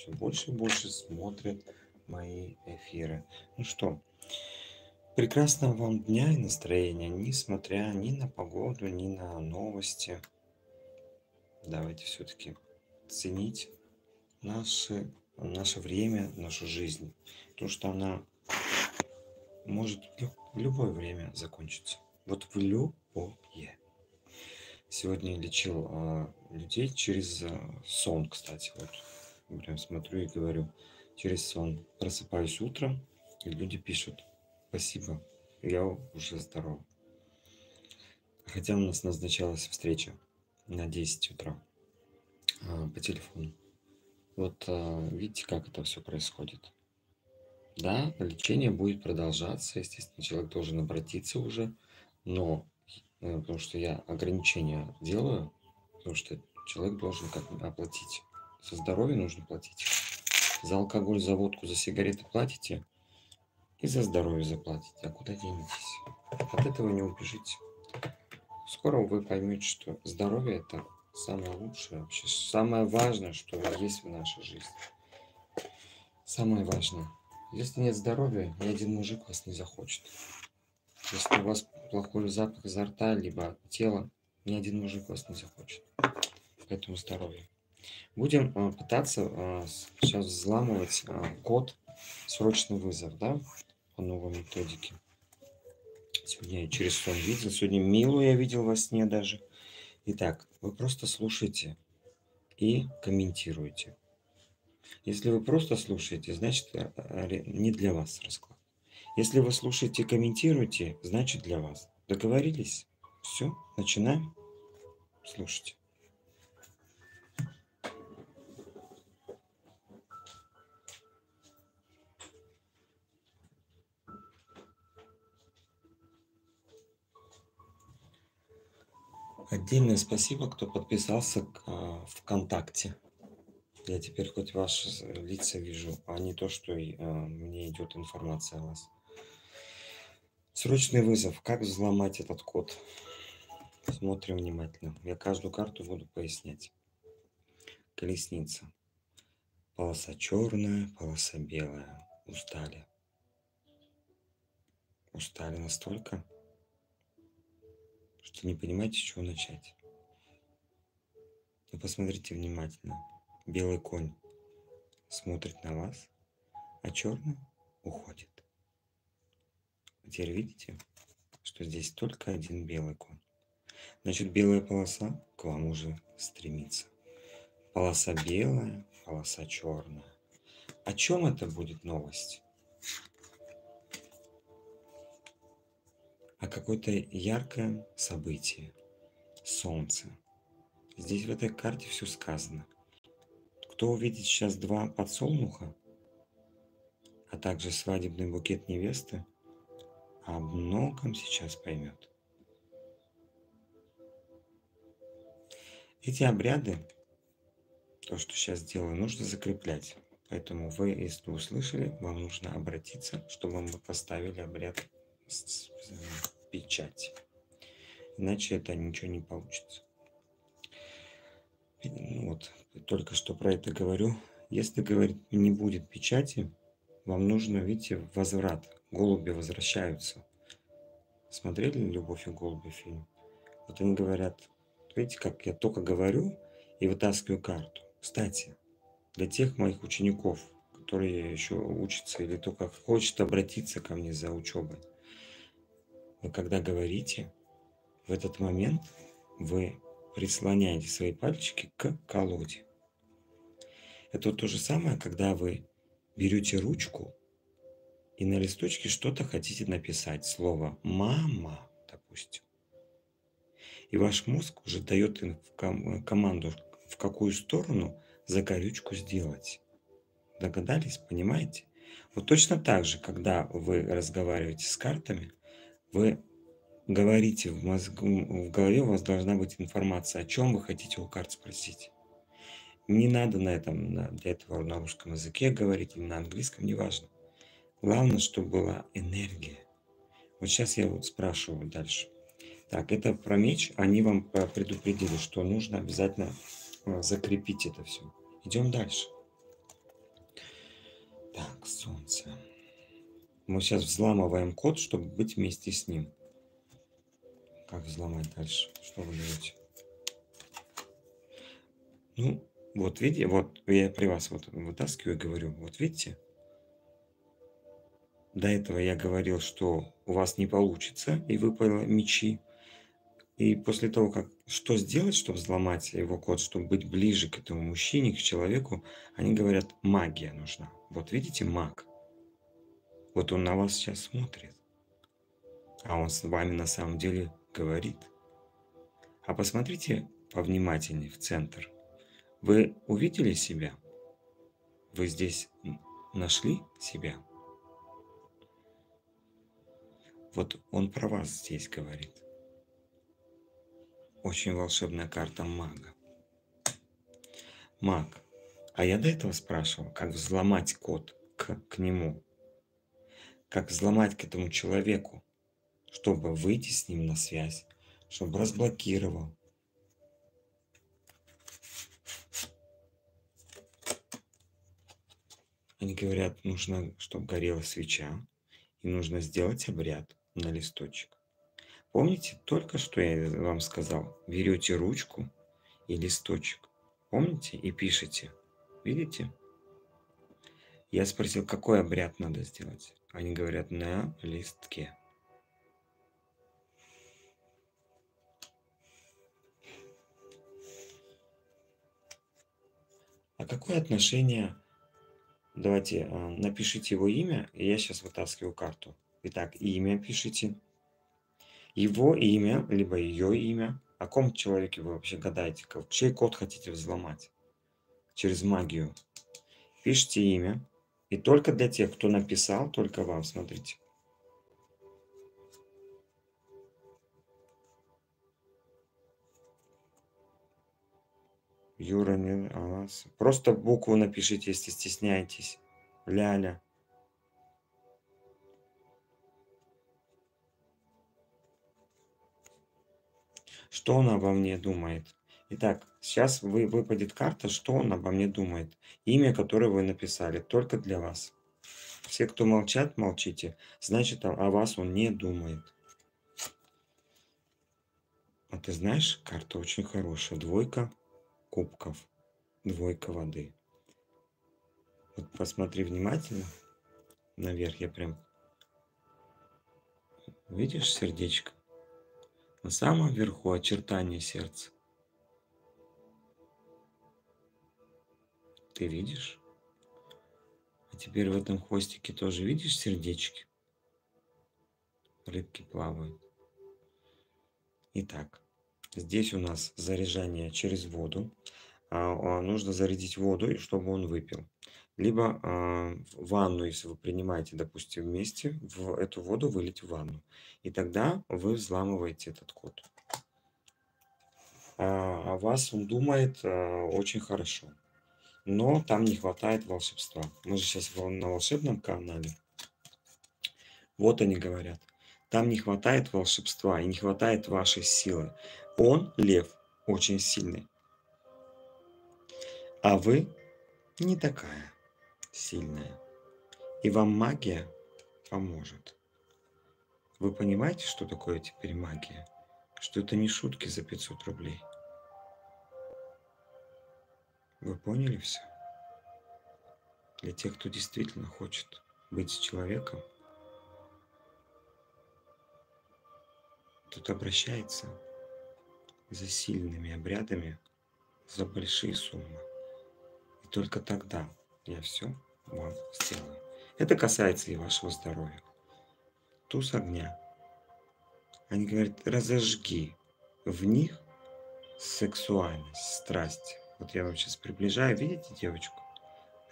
все больше и больше смотрят мои эфиры. Ну что, прекрасного вам дня и настроения, несмотря ни на погоду, ни на новости. Давайте все-таки ценить наши, наше время, нашу жизнь. Потому что она может в любое время закончиться. Вот в любое. Сегодня лечил а, людей через а, сон, кстати. Вот прям смотрю и говорю, через сон. Просыпаюсь утром, и люди пишут, спасибо, я уже здоров. Хотя у нас назначалась встреча на 10 утра а, по телефону. Вот а, видите, как это все происходит. Да, лечение будет продолжаться, естественно, человек должен обратиться уже, но э, потому что я ограничения делаю, потому что человек должен как оплатить. За здоровье нужно платить. За алкоголь, за водку, за сигареты платите, и за здоровье заплатите. А куда денетесь? От этого не убежите. Скоро вы поймете, что здоровье это самое лучшее, вообще самое важное, что есть в нашей жизни. Самое важное. Если нет здоровья, ни один мужик вас не захочет. Если у вас плохой запах изо рта, либо тела, ни один мужик вас не захочет. Поэтому здоровье. Будем э, пытаться э, сейчас взламывать э, код срочный вызов, да, по новой методике. Сегодня я через сон видел, сегодня Милу я видел во сне даже. Итак, вы просто слушайте и комментируйте. Если вы просто слушаете, значит не для вас расклад. Если вы слушаете и комментируете, значит для вас. Договорились? Все, начинаем. Слушайте. Отдельное спасибо, кто подписался к, а, ВКонтакте. Я теперь хоть ваши лица вижу, а не то, что и, а, мне идет информация о вас. Срочный вызов. Как взломать этот код? Смотрим внимательно. Я каждую карту буду пояснять. Колесница. Полоса черная, полоса белая. Устали. Устали настолько, что не понимаете, с чего начать. Но посмотрите внимательно. Белый конь смотрит на вас, а черный уходит. Теперь видите, что здесь только один белый конь. Значит, белая полоса к вам уже стремится. Полоса белая, полоса черная. О чем это будет новость? А какое-то яркое событие. Солнце. Здесь в этой карте все сказано. Кто увидит сейчас два подсолнуха, а также свадебный букет невесты, о многом сейчас поймет. Эти обряды, то, что сейчас делаю, нужно закреплять. Поэтому вы, если услышали, вам нужно обратиться, чтобы мы поставили обряд печать. Иначе это ничего не получится. Ну вот, только что про это говорю. Если, говорит, не будет печати, вам нужно, видите, возврат. Голуби возвращаются. Смотрели «Любовь и голуби» фильм? Вот они говорят, видите, как я только говорю и вытаскиваю карту. Кстати, для тех моих учеников, которые еще учатся или только хочет обратиться ко мне за учебой, вы когда говорите, в этот момент вы прислоняете свои пальчики к колоде. Это то же самое, когда вы берете ручку и на листочке что-то хотите написать, слово «мама», допустим. И ваш мозг уже дает команду, в какую сторону закорючку сделать. Догадались, понимаете? Вот точно так же, когда вы разговариваете с картами, вы говорите в мозгу, в голове у вас должна быть информация, о чем вы хотите у карт спросить. Не надо на этом, на, для этого на русском языке говорить, или на английском, неважно. Главное, чтобы была энергия. Вот сейчас я вот спрашиваю дальше. Так, это про меч. Они вам предупредили, что нужно обязательно э, закрепить это все. Идем дальше. Так, солнце. Мы сейчас взламываем код, чтобы быть вместе с ним. Как взломать дальше? Что вы делаете? Ну, вот видите, вот я при вас вот вытаскиваю и говорю, вот видите, до этого я говорил, что у вас не получится, и выпало мечи. И после того, как что сделать, чтобы взломать его код, чтобы быть ближе к этому мужчине, к человеку, они говорят, магия нужна. Вот видите, маг. Вот он на вас сейчас смотрит. А он с вами на самом деле говорит. А посмотрите повнимательнее в центр. Вы увидели себя? Вы здесь нашли себя? Вот он про вас здесь говорит. Очень волшебная карта мага. Маг. А я до этого спрашивал, как взломать код к, к нему. Как взломать к этому человеку, чтобы выйти с ним на связь, чтобы разблокировал. Они говорят, нужно, чтобы горела свеча, и нужно сделать обряд на листочек. Помните, только что я вам сказал, берете ручку и листочек, помните, и пишите. Видите? Я спросил, какой обряд надо сделать. Они говорят, на листке. А какое отношение... Давайте а, напишите его имя, и я сейчас вытаскиваю карту. Итак, имя пишите. Его имя, либо ее имя. О ком человеке вы вообще гадаете? Чей код хотите взломать? Через магию. Пишите имя. И только для тех, кто написал, только вам, смотрите. Юра, не, а, просто букву напишите, если стесняетесь. Ляля. Что он обо мне думает? Итак, сейчас вы, выпадет карта, что он обо мне думает. Имя, которое вы написали, только для вас. Все, кто молчат, молчите. Значит, о, вас он не думает. А ты знаешь, карта очень хорошая. Двойка кубков, двойка воды. Вот посмотри внимательно наверх. Я прям... Видишь сердечко? На самом верху очертания сердца. Ты видишь? А теперь в этом хвостике тоже видишь сердечки? Рыбки плавают. Итак, здесь у нас заряжание через воду. А, а, нужно зарядить воду, чтобы он выпил либо э, ванну, если вы принимаете, допустим, вместе, в эту воду вылить в ванну. И тогда вы взламываете этот код. А, о вас он думает а, очень хорошо. Но там не хватает волшебства. Мы же сейчас на волшебном канале. Вот они говорят. Там не хватает волшебства и не хватает вашей силы. Он, лев, очень сильный. А вы не такая сильная. И вам магия поможет. Вы понимаете, что такое теперь магия? Что это не шутки за 500 рублей. Вы поняли все? Для тех, кто действительно хочет быть человеком, тут обращается за сильными обрядами за большие суммы. И только тогда я все вам сделаю. Это касается и вашего здоровья. Туз огня. Они говорят, разожги в них сексуальность, страсть. Вот я вам сейчас приближаю, видите девочку?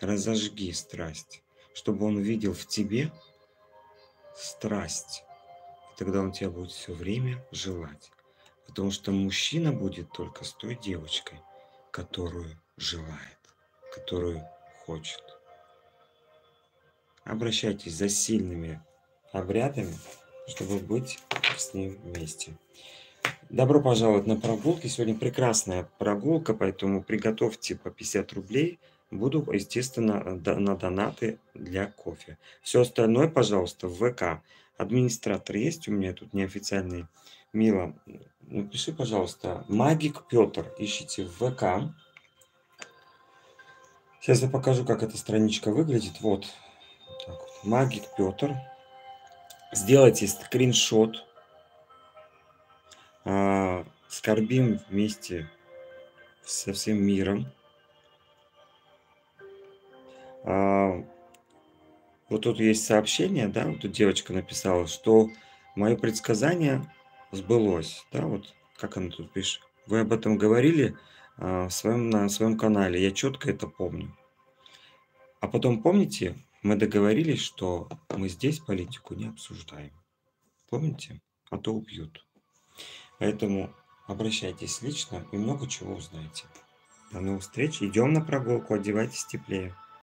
Разожги страсть, чтобы он видел в тебе страсть. И тогда он тебя будет все время желать. Потому что мужчина будет только с той девочкой, которую желает, которую хочет. Обращайтесь за сильными обрядами, чтобы быть с ним вместе. Добро пожаловать на прогулки. Сегодня прекрасная прогулка, поэтому приготовьте по 50 рублей буду, естественно, на донаты для кофе. Все остальное, пожалуйста, в ВК. Администратор есть у меня тут неофициальный. Мила, напиши, пожалуйста, Магик Петр. Ищите в ВК. Сейчас я покажу, как эта страничка выглядит. Вот. Вот вот. Магик Петр. Сделайте скриншот. А, скорбим вместе со всем миром. А, вот тут есть сообщение, да, вот тут девочка написала, что мое предсказание сбылось, да, вот как она тут пишет. Вы об этом говорили а, в своем, на своем канале, я четко это помню. А потом, помните, мы договорились, что мы здесь политику не обсуждаем. Помните? А то убьют. Поэтому обращайтесь лично и много чего узнаете. До новых встреч. Идем на прогулку, одевайтесь теплее.